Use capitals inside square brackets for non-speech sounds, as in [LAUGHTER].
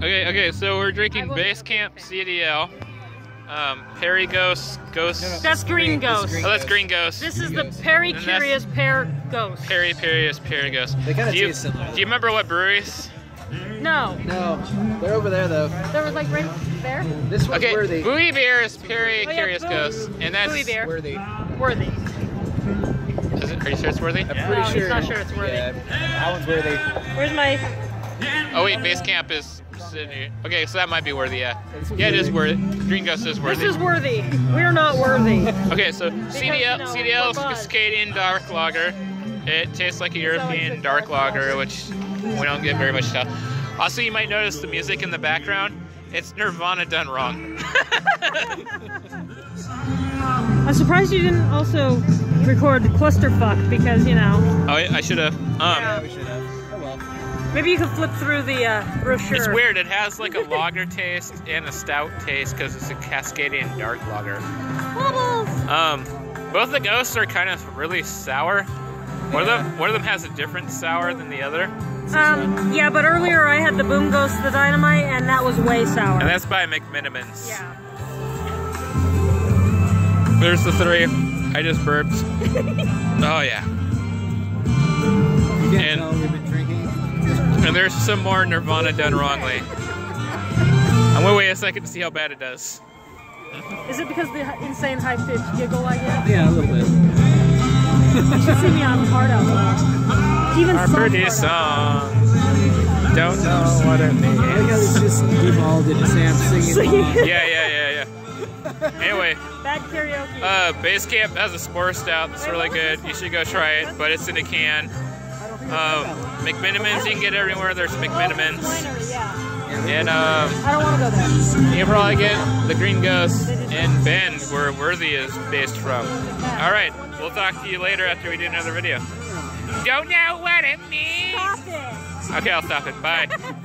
Okay, okay, so we're drinking wasn't Base Camp. CDL. Um, Perry Ghost, Ghost. No, no. That's Green Ghost. Oh, that's Green Ghost. This is the Perry And that's- Curious Pear Ghost. Perry, Perry is Perry Ghost. They kind of you, taste similar. do you remember what breweries? No, No, they're over there though. there was like right there. This one's Okay, worthy. Bowie Beer is Perry Oh, yeah, Curious Bowie- Ghost, and that's. Bowie Beer. Worthy. Worthy. Is it, are you sure it's worthy? I'm No, pretty he's sure. not sure it's worthy. Yeah, that one's worthy. Where's my? Oh wait, Base Camp is. Sydney. Okay, so that might be worthy. Yeah. Yeah, it is worthy. Green Ghost is This worthy. is worthy. We're not worthy. Okay, so CDL, you know, CDL we're is. Cascadian Dark Lager. It tastes like a European a dark dark lager, lager. which we don't get very much stuff. Also, you might notice the music in the background. It's Nirvana done wrong. [LAUGHS] I'm surprised you didn't also record clusterfuck because you know Oh, I, I should have. Um, Yeah, we should have. Well. maybe you can flip through the uh, brochure. It's weird. It has like a lager taste and a stout taste because it's a Cascadian dark lager. Bubbles. Um, both the ghosts are kind of really sour. One of them, one of them has a different sour than the other, Um, yeah, but earlier I had the Boom Ghost, the Dynamite, and that was way sour. and that's by McMenamins. yeah. There's the three. I just burped. [LAUGHS] oh yeah. You can't And- tell we've been drinking. [LAUGHS] And there's some more Nirvana done wrongly. I'm gonna wait a second to see how bad it does. Is it because the insane high pitch giggle I get? Yeah, a little bit. You should see me on hard out loud. Even Our pretty song. don't know what it I like how means. it's just devolved into Sam singing. [LAUGHS] Singing. Yeah, yeah, yeah, yeah. Anyway, Bad karaoke. uh, Base Camp has a S'more stout that's really good. You should go try it, but it's in a can. McMenamins, you can get everywhere. There's McMenamins. And um, I don't want to go there. you can probably get the Green Ghost and Bend, where Worthy is based from. All right, we'll talk to you later after we do another video. Don't know what it means. Stop it. Okay, I'll stop it. Bye. [LAUGHS]